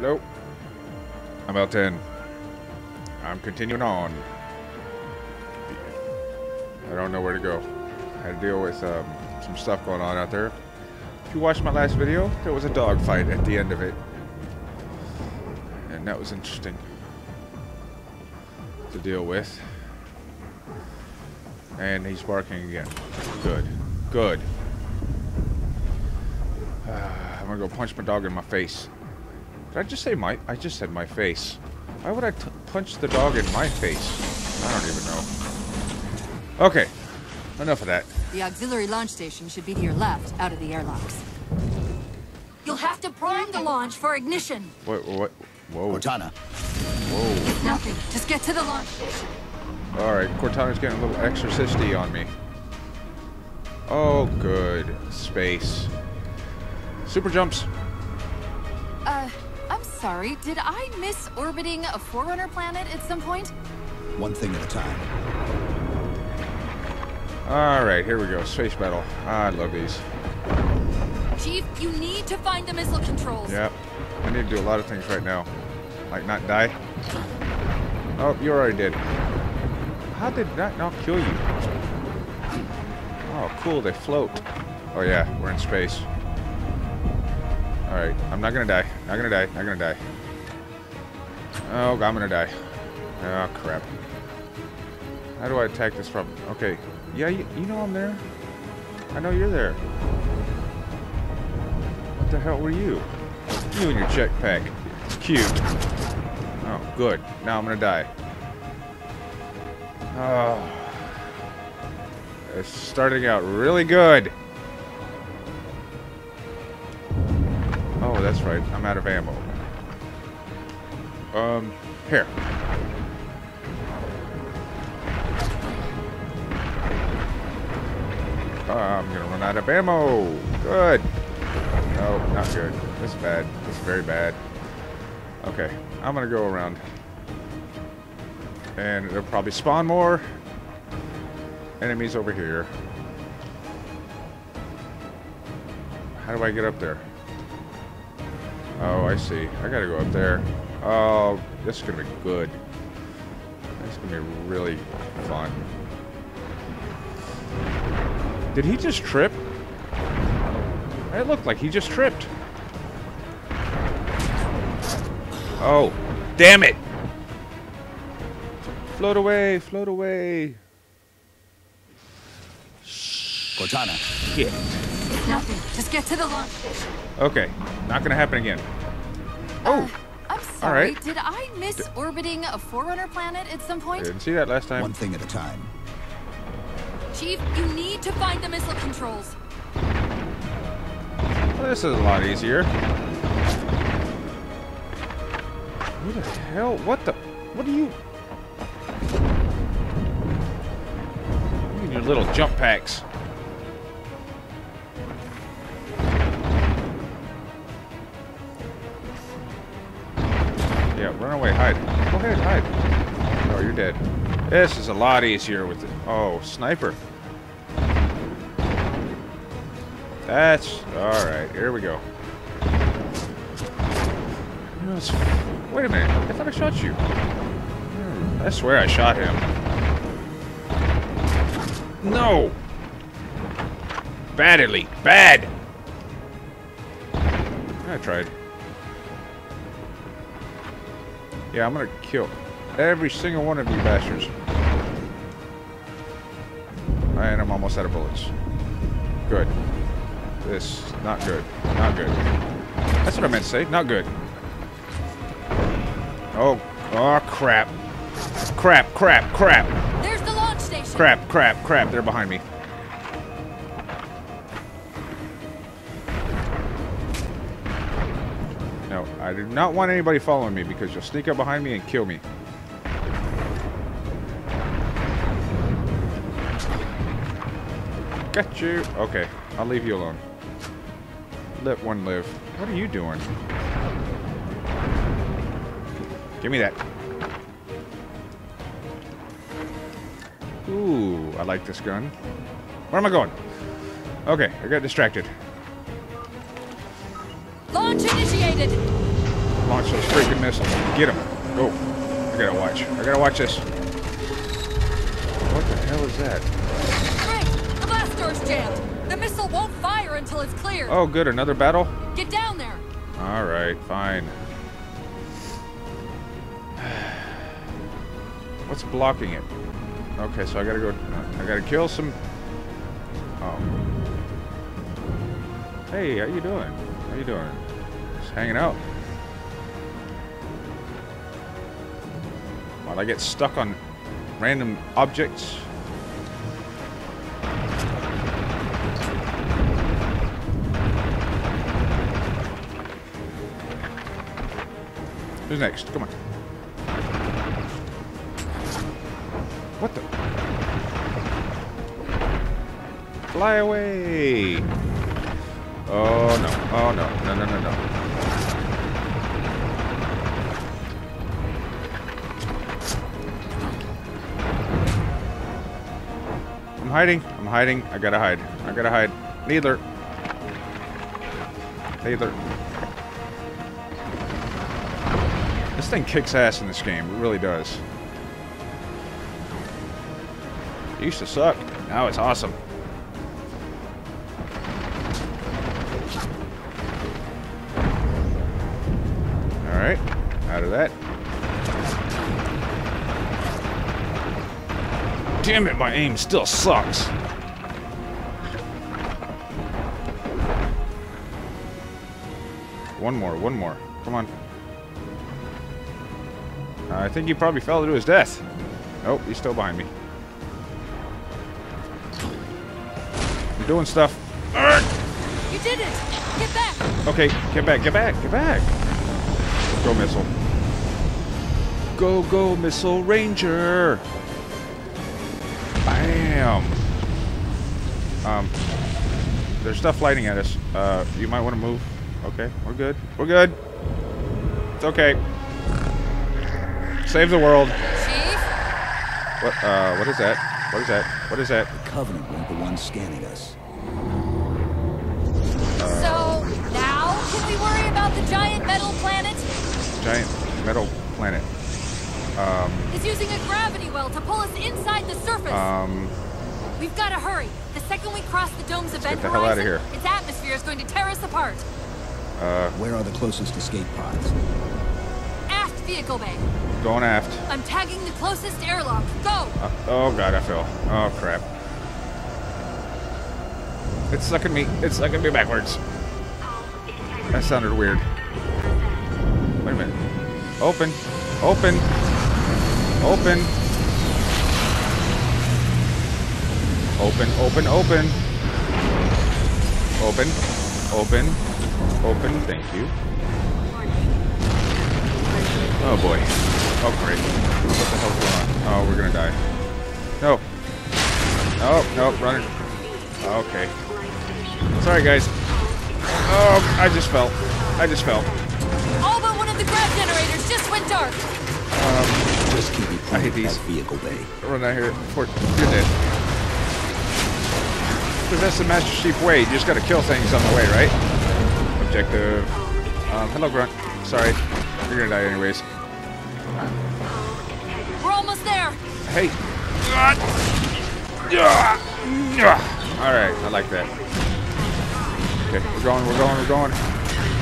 Hello. I'm about 10. I'm continuing on. I don't know where to go. I had to deal with um, some stuff going on out there. If you watched my last video, there was a dog fight at the end of it. And that was interesting to deal with. And he's barking again. Good. Good. Uh, I'm gonna go punch my dog in my face. Did I just say my? I just said my face. Why would I t punch the dog in my face? I don't even know. Okay. Enough of that. The auxiliary launch station should be to your left, out of the airlocks. You'll have to prime the launch for ignition. What? What? Whoa. Cortana, Whoa. Nothing. Just get to the launch station. Alright, Cortana's getting a little exorcisty on me. Oh, good. Space. Super jumps. Uh, I'm sorry. Did I miss orbiting a Forerunner planet at some point? one thing at a time. Alright, here we go. Space battle. Ah, I love these. Chief, you need to find the missile controls. Yep. I need to do a lot of things right now. Like not die. Oh, you already did. How did that not kill you? Oh, cool. They float. Oh, yeah. We're in space. Alright. I'm not gonna die. Not gonna die. Not gonna die. Oh, I'm gonna die. Oh, crap. How do I attack this from? Okay. Yeah, you, you know I'm there. I know you're there. What the hell were you? You and your jetpack. Cute. Oh, good. Now I'm gonna die. Oh. It's starting out really good. Oh, that's right. I'm out of ammo. Um, here. I'm gonna run out of ammo. Good. No, not good. This is bad. This is very bad. Okay, I'm gonna go around. And there'll probably spawn more enemies over here. How do I get up there? Oh, I see. I gotta go up there. Oh, this is gonna be good. This is gonna be really fun. Did he just trip? It looked like he just tripped. Oh, damn it! Float away, float away. Cortana, Shit. Nothing. Just get to the launch. Okay, not gonna happen again. Uh, oh, I'm sorry. right. Did I miss orbiting a Forerunner planet at some point? didn't see that last time. one thing at a time. Chief, you need to find the missile controls. Well, this is a lot easier. Who the hell? What the? What are you? You and your little jump packs. Yeah, run away, hide. Go ahead, hide. Oh, you're dead. This is a lot easier with the... Oh, sniper. That's... Alright, here we go. Wait a minute. I thought I shot you. Hmm, I swear I shot him. No! Bad, Elite. Bad! I tried. Yeah, I'm gonna kill every single one of you bastards. And I'm almost out of bullets. Good. This, not good. Not good. That's what I meant to say. Not good. Oh, oh crap. Crap, crap, crap. There's the launch station. Crap, crap, crap. They're behind me. No, I do not want anybody following me because you'll sneak up behind me and kill me. Got you. Okay, I'll leave you alone. Let one live. What are you doing? Give me that. Ooh, I like this gun. Where am I going? Okay, I got distracted. Launch initiated. launch those freaking missiles. Get them. Go. Oh, I gotta watch. I gotta watch this. What the hell is that? Great! The blast door's jammed. The missile won't fire until it's cleared. Oh, good. Another battle? Get down there. All right, fine. What's blocking it? Okay, so I gotta go. I gotta kill some. Oh. Hey, how you doing? How you doing? Just hanging out. While I get stuck on random objects. Who's next? Come on. What the? Fly away! Oh no! Oh no! No! No! No! No! I'm hiding. I'm hiding. I gotta hide. I gotta hide. Needler. Needler. This thing kicks ass in this game. It really does. It used to suck. Now it's awesome. Damn it, my aim still sucks. One more, one more. Come on. I think he probably fell to his death. Nope, he's still behind me. I'm doing stuff. You did it! Get back! Okay, get back, get back, get back. Go, missile. Go, go, missile ranger. Bam. Um, there's stuff lighting at us. Uh, you might want to move. Okay, we're good. We're good. It's okay. Save the world. Chief? What? Uh, what is that? What is that? What is that? The Covenant weren't the ones scanning us. So, now can we worry about the giant metal planet? Giant metal planet. Um, It's using a gravity well to pull us inside the surface. um, We've got to hurry. The second we cross the dome's event get the hell outta horizon, here. its atmosphere is going to tear us apart. uh, Where are the closest escape pods? Aft vehicle bay. going aft. I'm tagging the closest airlock. Go! Uh, oh god, I fell. Oh crap. It's sucking me. It's sucking me backwards. That sounded weird. Wait a minute. Open. Open. Open. Open, open, open. Open. Open. Open. Thank you. Oh boy. Oh great. What the hell's going on? Oh, we're gonna die. No. Oh, no, running. Okay. Sorry, guys. Oh, I just fell. I just fell. All but one of the grav generators just went dark. Um, Just keep it I hate these. vehicle bay. Run out here. Fort, you're dead. That's the Master Chief way. You just gotta kill things on the way, right? Objective. Um, hello, Grunt. Sorry. You're gonna die anyways. We're almost there. Hey. Alright, I like that. Okay, we're going, we're going, we're going.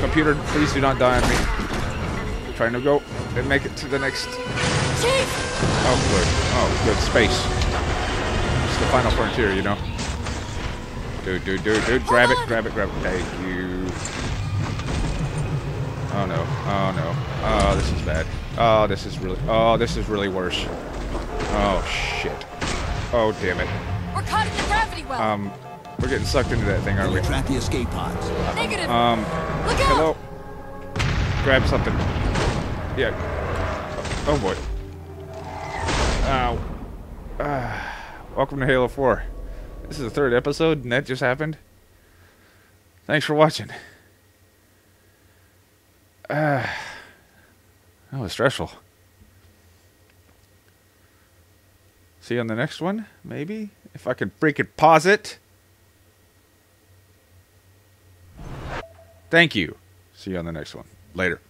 Computer, please do not die on me. Trying to go and make it to the next. Chief! Oh, good. Oh, good. Space. It's the final frontier, you know? Dude, dude, dude, dude. Grab it, on. grab it, grab it. Thank you. Oh, no. Oh, no. Oh, this is bad. Oh, this is really... Oh, this is really worse. Oh, shit. Oh, damn it. We're caught in the gravity well. Um, we're getting sucked into that thing, aren't we? Track the escape pods. Negative. Um, Look out! hello? Grab something. Yeah. Oh, boy. Ow. Ah, welcome to Halo 4. This is the third episode, and that just happened. Thanks for watching. Ah, that was stressful. See you on the next one, maybe? If I can freaking pause it. Thank you. See you on the next one. Later.